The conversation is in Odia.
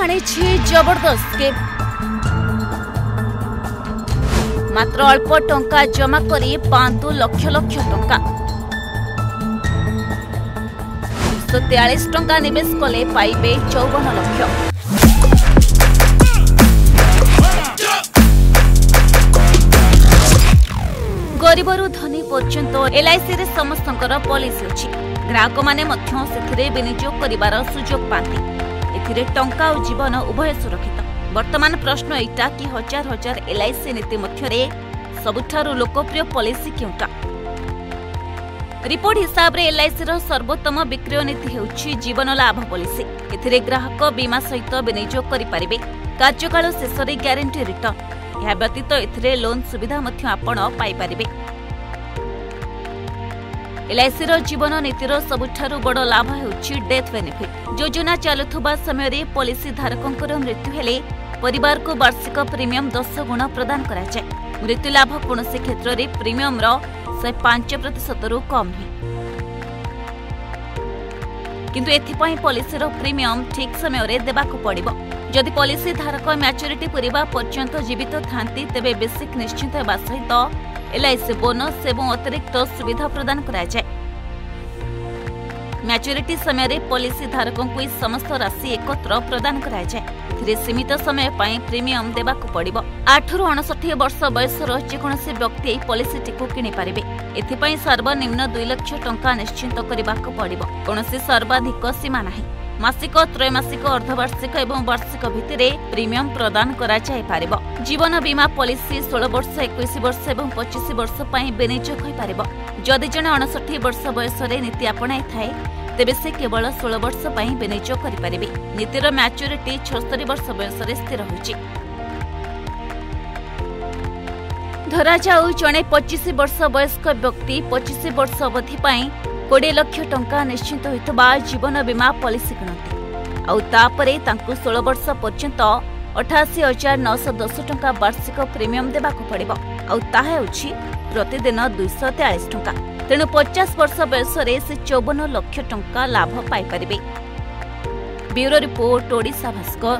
ଆଣିଛି ଜବରଦସ୍ତ ସ୍କିମ୍ ମାତ୍ର ଅଳ୍ପ ଟଙ୍କା ଜମା କରି ପାଆନ୍ତୁ ଲକ୍ଷ ଲକ୍ଷ ଟଙ୍କା ଦୁଇଶହ ତେୟାଳିଶ ଟଙ୍କା ନିବେଶ କଲେ ପାଇବେ ଚଉବନ ଲକ୍ଷ ଗରିବରୁ ଧନୀ ପର୍ଯ୍ୟନ୍ତ ଏଲ୍ଆଇସିରେ ସମସ୍ତଙ୍କର ପଲିସି ଅଛି ଗ୍ରାହକମାନେ ମଧ୍ୟ ସେଥିରେ ବିନିଯୋଗ କରିବାର ସୁଯୋଗ ପାଆନ୍ତି ଏଥିରେ ଟଙ୍କା ଓ ଜୀବନ ଉଭୟ ସୁରକ୍ଷିତ। ବର୍ତ୍ତମାନ ପ୍ରଶ୍ନ ଏଇଟା କି ହଜାର ହଜାର ଏଲ୍ଆଇସି ନୀତି ମଧ୍ୟରେ ସବୁଠାରୁ ଲୋକପ୍ରିୟ ପଲିସି କେଉଁଟା? ରିପୋର୍ଟ ହିସାବରେ ଏଲ୍ଆଇସିର ସର୍ବୋତ୍ତମ ବିକ୍ରୟ ନୀତି ହେଉଛି ଜୀବନ ଲାଭ ପଲିସି। ଏଥିରେ ଗ୍ରାହକ ବୀମା ସହିତ ବିନିଯୋଗ କରିପାରିବେ। କାର୍ଯ୍ୟକାଳ ଶେଷରେ ଗ୍ୟାରେଣ୍ଟି ରିଟର୍ଣ୍ଣ। ଏହା ବ୍ୟତୀତ ଏଥିରେ ଲୋନ୍ ସୁବିଧା ମଧ୍ୟ ଆପଣ ପାଇପାରିବେ। ଏଲ୍ଆଇସିର ଜୀବନ ନୀତିର ସବୁଠାରୁ ବଡ଼ ଲାଭ ହେଉଛି ଡେଥ୍ ବେନିଫିଟ୍ ଯୋଜନା ଚାଲୁଥିବା ସମୟରେ ପଲିସି ଧାରକଙ୍କର ମୃତ୍ୟୁ ହେଲେ ପରିବାରକୁ ବାର୍ଷିକ ପ୍ରିମିୟମ ଦଶ ଗୁଣ ପ୍ରଦାନ କରାଯାଏ। ମୃତ୍ୟୁ ଲାଭ କୌଣସି କ୍ଷେତ୍ରରେ ପ୍ରିମିୟମର ଶହେ ପାଞ୍ଚ ପ୍ରତିଶତରୁ କମ୍ ନୁହେଁ। କିନ୍ତୁ ଏଥିପାଇଁ ପଲିସିର ପ୍ରିମିୟମ ଠିକ୍ ସମୟରେ ଦେବାକୁ ପଡ଼ିବ। ଯଦି ପଲିସି ଧାରକ ମ୍ୟାଚୁରିଟି ପୂରିବା ପର୍ଯ୍ୟନ୍ତ ଜୀବିତ ଥାନ୍ତି ତେବେ ବେସିକ୍ ନିଶ୍ଚିତ ହେବା ସହିତ ଏଲ୍ଆଇସି ବୋନସ୍ ଏବଂ ଅତିରିକ୍ତ ସୁବିଧା ପ୍ରଦାନ କରାଯାଏ। ମ୍ୟାଚୁରିଟି ସମୟରେ ପଲିସି ଧାରକଙ୍କୁ ଏହି ସମସ୍ତ ରାଶି ଏକତ୍ର ପ୍ରଦାନ କରାଯାଏ। ଏଥିରେ ସୀମିତ ସମୟ ପାଇଁ ପ୍ରିମିୟମ ଦେବାକୁ ପଡ଼ିବ। ଆଠରୁ ଅଣଷଠି ବର୍ଷ ବୟସର ଯେକୌଣସି ବ୍ୟକ୍ତି ଏହି ପଲିସିଟିକୁ କିଣିପାରିବେ। ଏଥିପାଇଁ ସର୍ବନିମ୍ନ ଦୁଇ ଲକ୍ଷ ଟଙ୍କା ନିଶ୍ଚିନ୍ତ କରିବାକୁ ପଡ଼ିବ। କୌଣସି ସର୍ବାଧିକ ସୀମା ନାହିଁ। ମାସିକ ତ୍ରୈମାସିକ ଅର୍ଦ୍ଧବାର୍ଷିକ ଏବଂ ବାର୍ଷିକ ଭିତ୍ତିରେ ପ୍ରିମିୟମ ପ୍ରଦାନ କରାଯାଇପାରିବ। ଜୀବନ ବୀମା ପଲିସି ଷୋହଳ ବର୍ଷ ଏକୋଇଶ ବର୍ଷ ଏବଂ ପଚିଶ ବର୍ଷ ପାଇଁ ବିନିଯୋଗ ହୋଇପାରିବ। ଯଦି ଜଣେ ଅଣଷଠି ବର୍ଷ ବୟସରେ ନୀତି ଆପଣାଇଥାଏ ତେବେ ସେ କେବଳ ଷୋହଳ ବର୍ଷ ପାଇଁ ବିନିଯୋଗ କରିପାରିବେ। ନୀତିର ମ୍ୟାଚୁରିଟି ଛଅସ୍ତରୀ ବର୍ଷ ବୟସରେ ସ୍ଥିର ହୋଇଛି। ଧରାଯାଉ ଜଣେ ପଚିଶ ବର୍ଷ ବୟସ୍କ ବ୍ୟକ୍ତି ପଚିଶ ବର୍ଷ ଅବଧି ପାଇଁ କୋଡ଼ିଏ ଲକ୍ଷ ଟଙ୍କା ନିଶ୍ଚିତ ହୋଇଥିବା ଜୀବନ ବୀମା ପଲିସି କିଣନ୍ତି ଆଉ ତାପରେ ତାଙ୍କୁ ଷୋହଳ ବର୍ଷ ପର୍ଯ୍ୟନ୍ତ ଅଠାଅଶୀ ହଜାର ନଅଶହ ଦଶ ଟଙ୍କା ବାର୍ଷିକ ପ୍ରିମିୟମ ଦେବାକୁ ପଡ଼ିବ। ଆଉ ତାହା ହେଉଛି ପ୍ରତିଦିନ ଦୁଇଶହ ତେୟାଳିଶ ଟଙ୍କା। ତେଣୁ ପଚାଶ ବର୍ଷ ବୟସରେ ସେ ଚଉବନ ଲକ୍ଷ ଟଙ୍କା ଲାଭ ପାଇପାରିବେ। Bureau report Odisha Bhaskar.